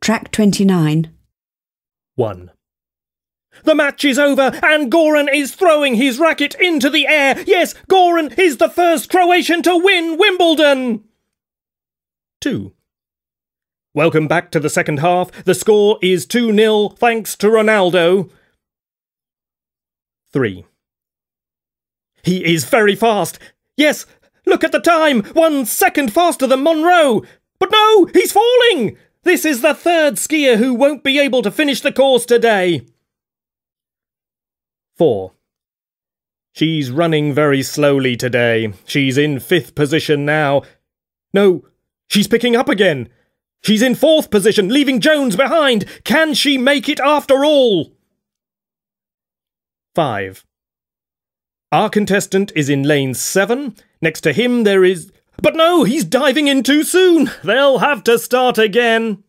Track 29. 1. The match is over and Goran is throwing his racket into the air. Yes, Goran is the first Croatian to win Wimbledon. 2. Welcome back to the second half. The score is 2 0 thanks to Ronaldo. 3. He is very fast. Yes, look at the time. One second faster than Monroe. But no, he's falling. This is the third skier who won't be able to finish the course today. 4. She's running very slowly today. She's in fifth position now. No, she's picking up again. She's in fourth position, leaving Jones behind. Can she make it after all? 5. Our contestant is in lane 7. Next to him there is. But no, he's diving in too soon. They'll have to start again.